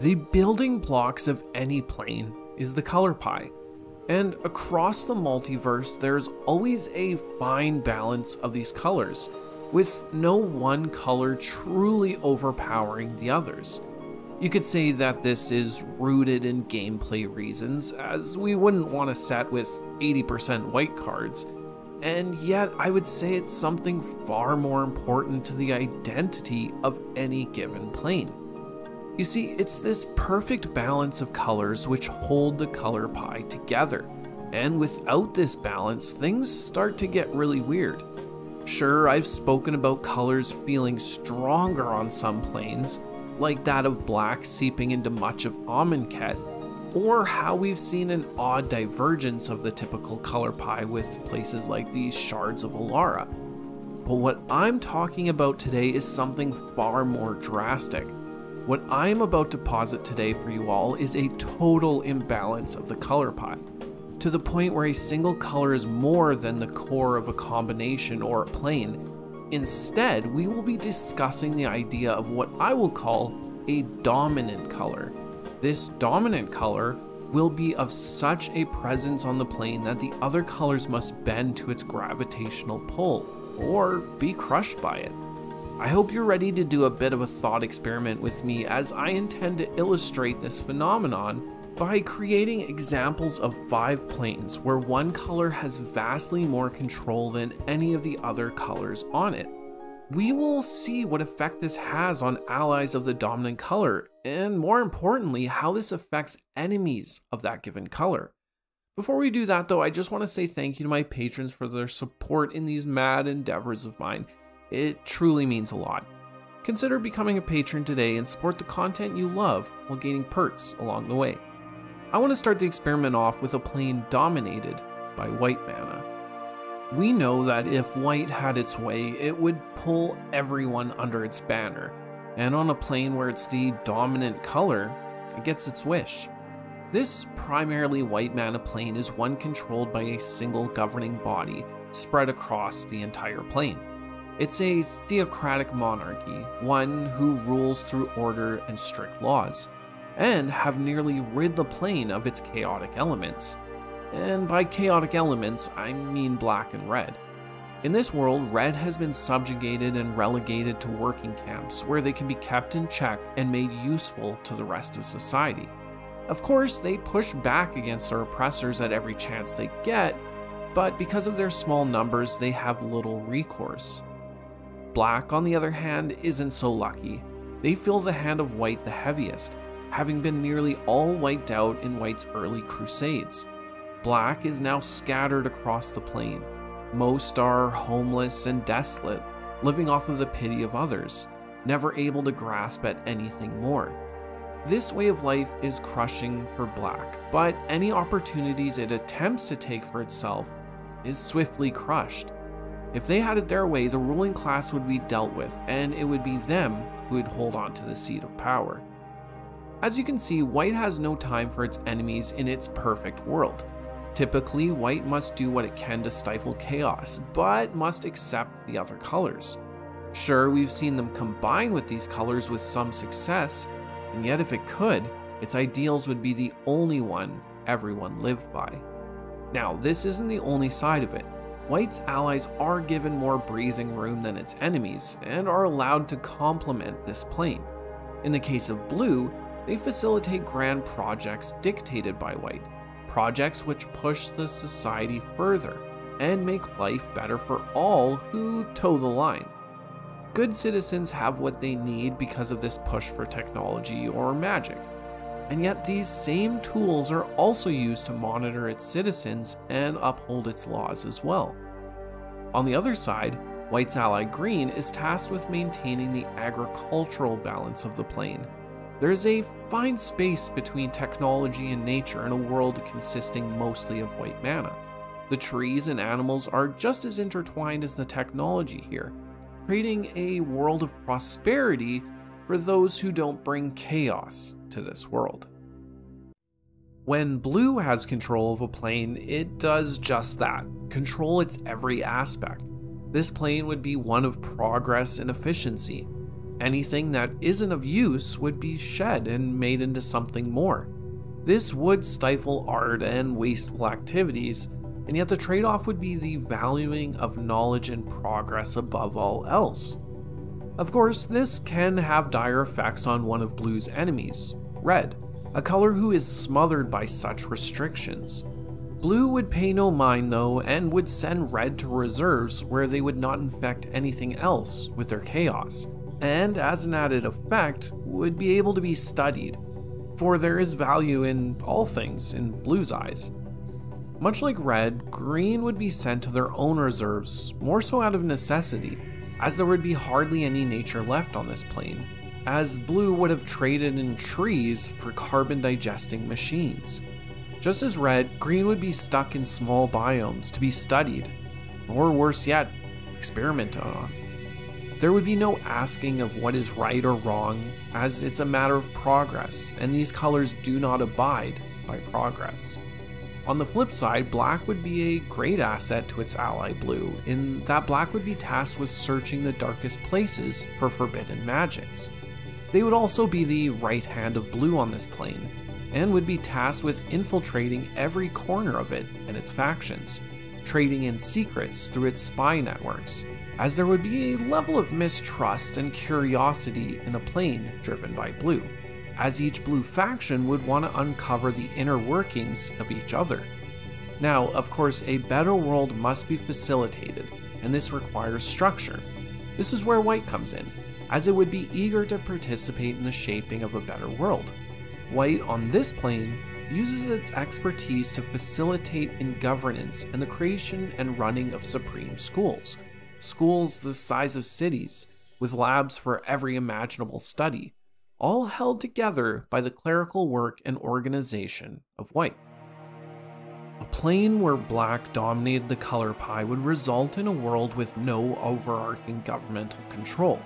The building blocks of any plane is the color pie. And across the multiverse, there's always a fine balance of these colors, with no one color truly overpowering the others. You could say that this is rooted in gameplay reasons, as we wouldn't want a set with 80% white cards, and yet I would say it's something far more important to the identity of any given plane. You see, it's this perfect balance of colors which hold the color pie together, and without this balance, things start to get really weird. Sure, I've spoken about colors feeling stronger on some planes, like that of black seeping into much of Amonkhet, or how we've seen an odd divergence of the typical color pie with places like the Shards of Alara. But what I'm talking about today is something far more drastic. What I'm about to posit today for you all is a total imbalance of the color pie, to the point where a single color is more than the core of a combination or a plane, Instead, we will be discussing the idea of what I will call a dominant color. This dominant color will be of such a presence on the plane that the other colors must bend to its gravitational pull, or be crushed by it. I hope you're ready to do a bit of a thought experiment with me as I intend to illustrate this phenomenon by creating examples of five planes where one color has vastly more control than any of the other colors on it. We will see what effect this has on allies of the dominant color, and more importantly, how this affects enemies of that given color. Before we do that though, I just want to say thank you to my patrons for their support in these mad endeavors of mine. It truly means a lot. Consider becoming a patron today and support the content you love while gaining perks along the way. I want to start the experiment off with a plane dominated by white mana. We know that if white had its way, it would pull everyone under its banner, and on a plane where it's the dominant color, it gets its wish. This primarily white mana plane is one controlled by a single governing body spread across the entire plane. It's a theocratic monarchy, one who rules through order and strict laws and have nearly rid the plane of its chaotic elements. And by chaotic elements, I mean black and red. In this world, red has been subjugated and relegated to working camps where they can be kept in check and made useful to the rest of society. Of course, they push back against their oppressors at every chance they get, but because of their small numbers, they have little recourse. Black, on the other hand, isn't so lucky. They feel the hand of white the heaviest, having been nearly all wiped out in White's early crusades. Black is now scattered across the plane. Most are homeless and desolate, living off of the pity of others, never able to grasp at anything more. This way of life is crushing for Black, but any opportunities it attempts to take for itself is swiftly crushed. If they had it their way, the ruling class would be dealt with, and it would be them who would hold on to the seat of power. As you can see, white has no time for its enemies in its perfect world. Typically, white must do what it can to stifle chaos, but must accept the other colors. Sure, we've seen them combine with these colors with some success, and yet if it could, its ideals would be the only one everyone lived by. Now, this isn't the only side of it. White's allies are given more breathing room than its enemies, and are allowed to complement this plane. In the case of blue, they facilitate grand projects dictated by white, projects which push the society further and make life better for all who toe the line. Good citizens have what they need because of this push for technology or magic, and yet these same tools are also used to monitor its citizens and uphold its laws as well. On the other side, White's ally Green is tasked with maintaining the agricultural balance of the plane there is a fine space between technology and nature in a world consisting mostly of white mana. The trees and animals are just as intertwined as the technology here, creating a world of prosperity for those who don't bring chaos to this world. When blue has control of a plane, it does just that, control its every aspect. This plane would be one of progress and efficiency, Anything that isn't of use would be shed and made into something more. This would stifle art and wasteful activities, and yet the trade off would be the valuing of knowledge and progress above all else. Of course, this can have dire effects on one of Blue's enemies, Red, a color who is smothered by such restrictions. Blue would pay no mind though, and would send Red to reserves where they would not infect anything else with their chaos, and as an added effect, would be able to be studied, for there is value in all things in Blue's eyes. Much like Red, Green would be sent to their own reserves, more so out of necessity, as there would be hardly any nature left on this plane, as Blue would have traded in trees for carbon digesting machines. Just as Red, Green would be stuck in small biomes to be studied, or worse yet, experimented on. There would be no asking of what is right or wrong, as it's a matter of progress, and these colors do not abide by progress. On the flip side, black would be a great asset to its ally blue, in that black would be tasked with searching the darkest places for forbidden magics. They would also be the right hand of blue on this plane, and would be tasked with infiltrating every corner of it and its factions, trading in secrets through its spy networks, as there would be a level of mistrust and curiosity in a plane driven by Blue, as each Blue faction would want to uncover the inner workings of each other. Now, of course, a better world must be facilitated, and this requires structure. This is where White comes in, as it would be eager to participate in the shaping of a better world. White on this plane uses its expertise to facilitate in governance and the creation and running of supreme schools, schools the size of cities, with labs for every imaginable study, all held together by the clerical work and organization of white. A plane where black dominated the color pie would result in a world with no overarching governmental control.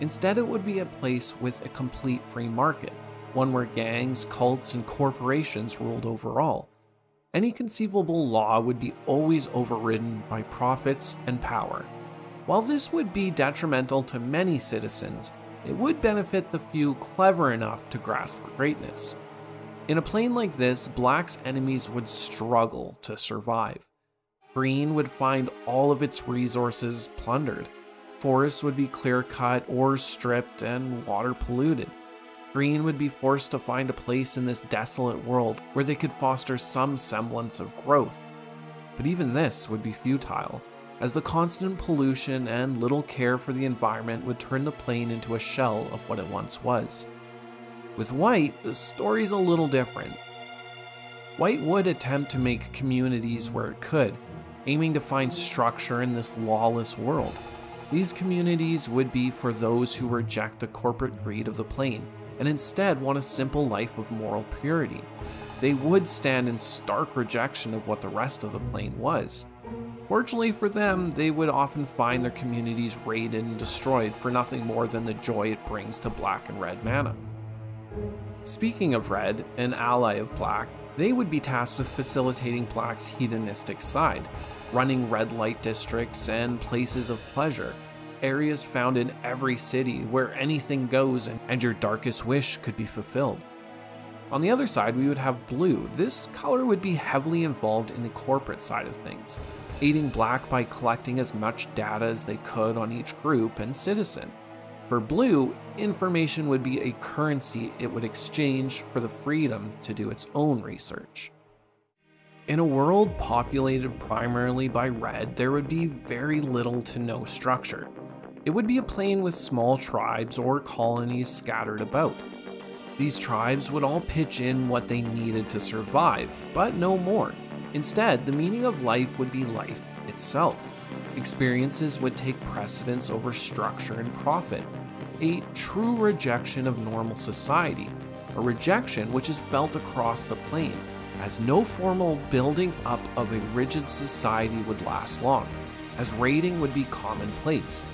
Instead, it would be a place with a complete free market, one where gangs, cults, and corporations ruled over all. Any conceivable law would be always overridden by profits and power, while this would be detrimental to many citizens, it would benefit the few clever enough to grasp for greatness. In a plane like this, Black's enemies would struggle to survive. Green would find all of its resources plundered. Forests would be clear cut, ores stripped, and water polluted. Green would be forced to find a place in this desolate world where they could foster some semblance of growth. But even this would be futile as the constant pollution and little care for the environment would turn the plane into a shell of what it once was. With White, the story's a little different. White would attempt to make communities where it could, aiming to find structure in this lawless world. These communities would be for those who reject the corporate greed of the plane and instead want a simple life of moral purity. They would stand in stark rejection of what the rest of the plane was. Fortunately for them, they would often find their communities raided and destroyed for nothing more than the joy it brings to black and red mana. Speaking of red, an ally of black, they would be tasked with facilitating black's hedonistic side, running red light districts and places of pleasure, areas found in every city where anything goes and your darkest wish could be fulfilled. On the other side, we would have blue. This color would be heavily involved in the corporate side of things, aiding Black by collecting as much data as they could on each group and citizen. For Blue, information would be a currency it would exchange for the freedom to do its own research. In a world populated primarily by red, there would be very little to no structure. It would be a plane with small tribes or colonies scattered about. These tribes would all pitch in what they needed to survive, but no more. Instead, the meaning of life would be life itself. Experiences would take precedence over structure and profit. A true rejection of normal society, a rejection which is felt across the plane, as no formal building up of a rigid society would last long, as raiding would be commonplace.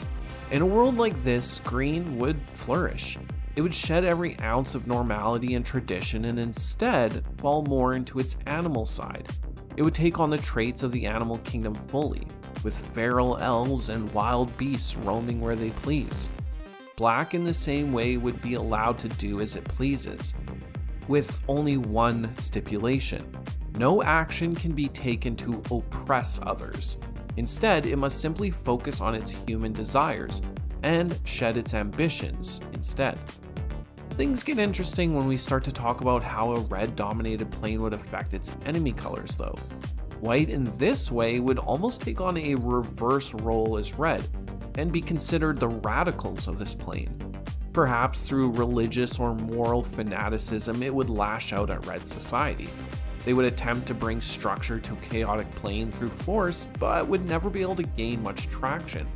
In a world like this, green would flourish. It would shed every ounce of normality and tradition and instead fall more into its animal side, it would take on the traits of the animal kingdom fully, with feral elves and wild beasts roaming where they please. black in the same way would be allowed to do as it pleases, with only one stipulation. No action can be taken to oppress others. Instead, it must simply focus on its human desires and shed its ambitions instead. Things get interesting when we start to talk about how a red dominated plane would affect its enemy colors, though. White in this way would almost take on a reverse role as red and be considered the radicals of this plane. Perhaps through religious or moral fanaticism, it would lash out at red society. They would attempt to bring structure to chaotic plane through force, but would never be able to gain much traction.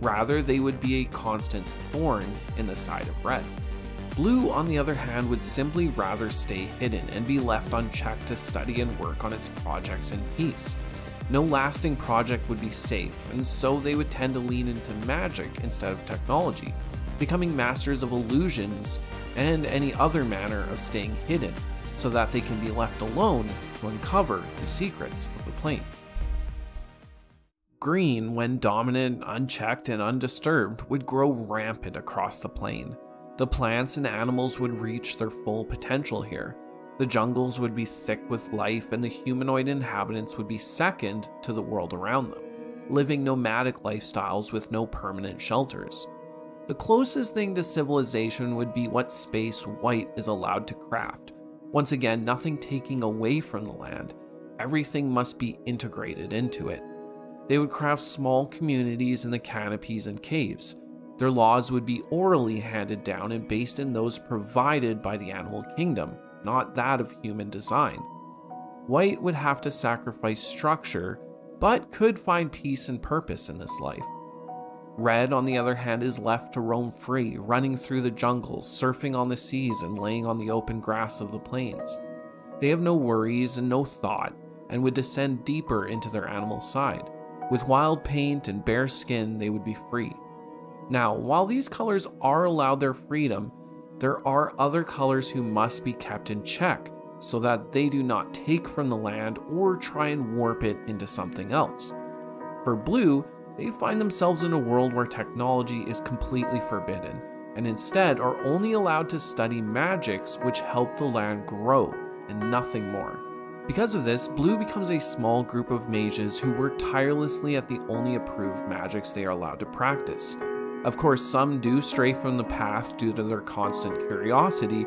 Rather, they would be a constant thorn in the side of red. Blue, on the other hand, would simply rather stay hidden and be left unchecked to study and work on its projects in peace. No lasting project would be safe, and so they would tend to lean into magic instead of technology, becoming masters of illusions and any other manner of staying hidden, so that they can be left alone to uncover the secrets of the plane. Green, when dominant, unchecked, and undisturbed, would grow rampant across the plane. The plants and animals would reach their full potential here. The jungles would be thick with life, and the humanoid inhabitants would be second to the world around them, living nomadic lifestyles with no permanent shelters. The closest thing to civilization would be what space white is allowed to craft. Once again, nothing taking away from the land, everything must be integrated into it. They would craft small communities in the canopies and caves, their laws would be orally handed down and based in those provided by the animal kingdom, not that of human design. White would have to sacrifice structure, but could find peace and purpose in this life. Red, on the other hand, is left to roam free, running through the jungles, surfing on the seas, and laying on the open grass of the plains. They have no worries and no thought, and would descend deeper into their animal side. With wild paint and bare skin, they would be free. Now, while these colors are allowed their freedom, there are other colors who must be kept in check so that they do not take from the land or try and warp it into something else. For blue, they find themselves in a world where technology is completely forbidden, and instead are only allowed to study magics which help the land grow, and nothing more. Because of this, Blue becomes a small group of mages who work tirelessly at the only approved magics they are allowed to practice. Of course, some do stray from the path due to their constant curiosity,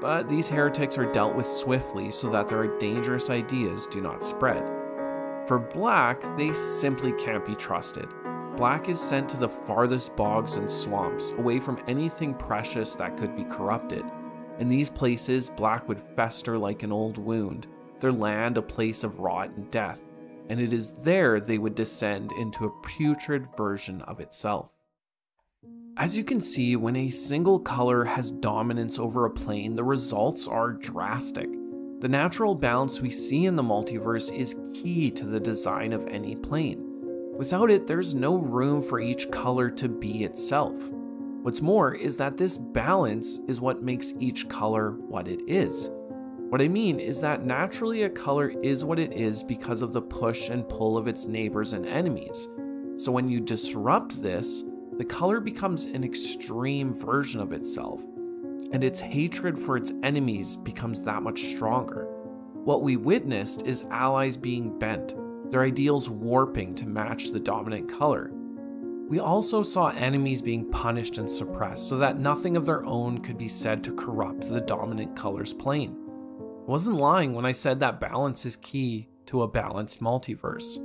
but these heretics are dealt with swiftly so that their dangerous ideas do not spread. For Black, they simply can't be trusted. Black is sent to the farthest bogs and swamps, away from anything precious that could be corrupted. In these places, Black would fester like an old wound, their land a place of rot and death, and it is there they would descend into a putrid version of itself. As you can see, when a single color has dominance over a plane, the results are drastic. The natural balance we see in the multiverse is key to the design of any plane. Without it, there's no room for each color to be itself. What's more is that this balance is what makes each color what it is. What I mean is that naturally a color is what it is because of the push and pull of its neighbors and enemies. So when you disrupt this, the color becomes an extreme version of itself, and its hatred for its enemies becomes that much stronger. What we witnessed is allies being bent, their ideals warping to match the dominant color. We also saw enemies being punished and suppressed so that nothing of their own could be said to corrupt the dominant color's plane. I wasn't lying when I said that balance is key to a balanced multiverse.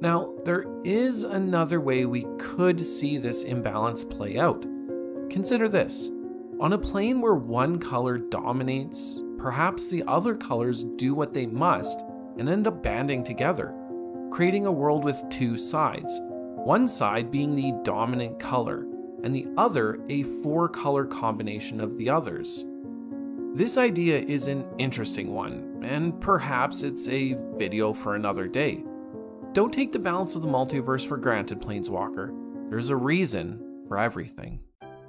Now, there is another way we could see this imbalance play out. Consider this. On a plane where one color dominates, perhaps the other colors do what they must and end up banding together, creating a world with two sides. One side being the dominant color, and the other a four color combination of the others. This idea is an interesting one, and perhaps it's a video for another day. Don't take the balance of the multiverse for granted, Planeswalker. There's a reason for everything.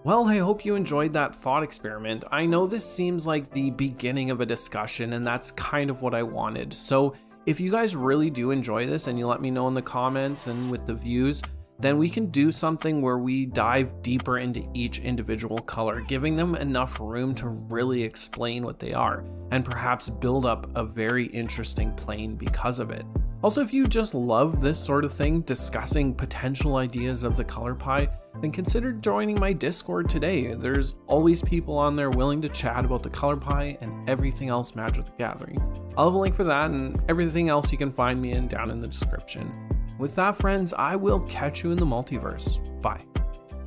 Well, I hope you enjoyed that thought experiment. I know this seems like the beginning of a discussion, and that's kind of what I wanted. So, if you guys really do enjoy this and you let me know in the comments and with the views, then we can do something where we dive deeper into each individual color, giving them enough room to really explain what they are, and perhaps build up a very interesting plane because of it. Also, if you just love this sort of thing, discussing potential ideas of the color pie, then consider joining my Discord today. There's always people on there willing to chat about the color pie and everything else Magic the Gathering. I'll have a link for that and everything else you can find me in down in the description. With that, friends, I will catch you in the multiverse. Bye.